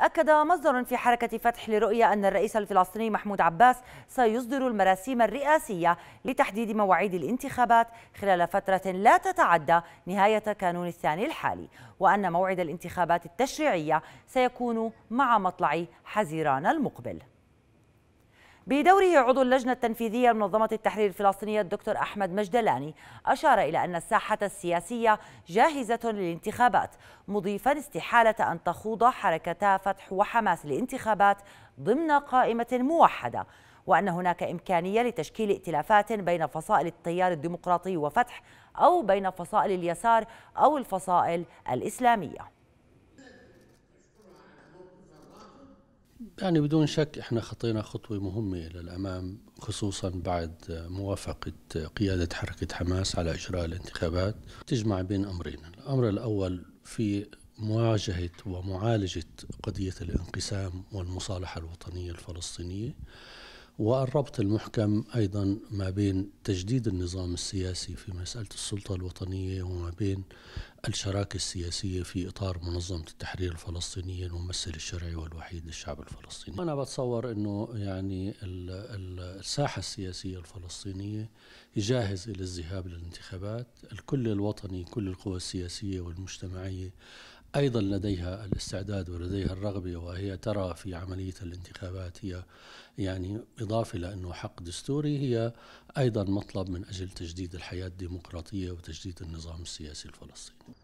أكد مصدر في حركة فتح لرؤية أن الرئيس الفلسطيني محمود عباس سيصدر المراسيم الرئاسية لتحديد مواعيد الانتخابات خلال فترة لا تتعدى نهاية كانون الثاني الحالي وأن موعد الانتخابات التشريعية سيكون مع مطلع حزيران المقبل. بدوره عضو اللجنة التنفيذية لمنظمة التحرير الفلسطينية الدكتور أحمد مجدلاني أشار إلى أن الساحة السياسية جاهزة للانتخابات مضيفا استحالة أن تخوض حركتا فتح وحماس الانتخابات ضمن قائمة موحدة وأن هناك إمكانية لتشكيل ائتلافات بين فصائل التيار الديمقراطي وفتح أو بين فصائل اليسار أو الفصائل الإسلامية. يعني بدون شك إحنا خطينا خطوة مهمة إلى الأمام خصوصا بعد موافقة قيادة حركة حماس على إجراء الانتخابات. تجمع بين أمرين. الأمر الأول في مواجهة ومعالجة قضية الانقسام والمصالحة الوطنية الفلسطينية. والربط المحكم أيضا ما بين تجديد النظام السياسي في مسألة السلطة الوطنية وما بين الشراكة السياسية في إطار منظمة التحرير الفلسطينية الممثل الشرعي والوحيد للشعب الفلسطيني. أنا بتصور إنه يعني الساحة السياسية الفلسطينية جاهز إلى الذهاب للانتخابات، الكل الوطني كل القوى السياسية والمجتمعية أيضا لديها الاستعداد ولديها الرغبة وهي ترى في عملية الانتخابات هي يعني إضافة لأنه حق دستوري هي أيضا مطلب من أجل تجديد الحياة الديمقراطية وتجديد النظام السياسي الفلسطيني.